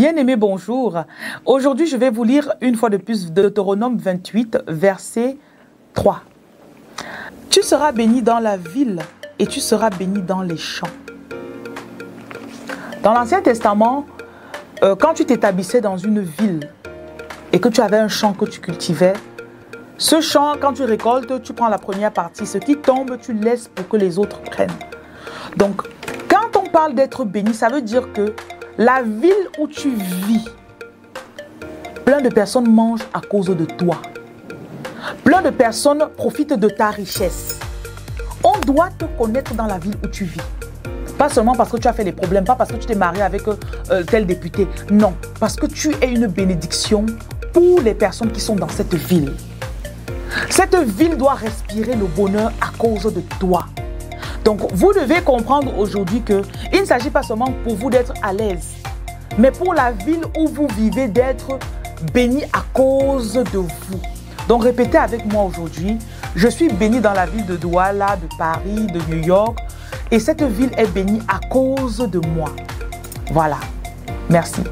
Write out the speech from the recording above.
Bien-aimé, bonjour. Aujourd'hui, je vais vous lire une fois de plus Deutéronome 28, verset 3. Tu seras béni dans la ville et tu seras béni dans les champs. Dans l'Ancien Testament, euh, quand tu t'établissais dans une ville et que tu avais un champ que tu cultivais, ce champ, quand tu récoltes, tu prends la première partie. Ce qui tombe, tu laisses pour que les autres prennent. Donc, quand on parle d'être béni, ça veut dire que la ville où tu vis, plein de personnes mangent à cause de toi. Plein de personnes profitent de ta richesse. On doit te connaître dans la ville où tu vis. Pas seulement parce que tu as fait des problèmes, pas parce que tu t'es marié avec euh, tel député. Non, parce que tu es une bénédiction pour les personnes qui sont dans cette ville. Cette ville doit respirer le bonheur à cause de toi. Donc, vous devez comprendre aujourd'hui que il ne s'agit pas seulement pour vous d'être à l'aise, mais pour la ville où vous vivez d'être béni à cause de vous. Donc, répétez avec moi aujourd'hui, je suis béni dans la ville de Douala, de Paris, de New York, et cette ville est bénie à cause de moi. Voilà. Merci.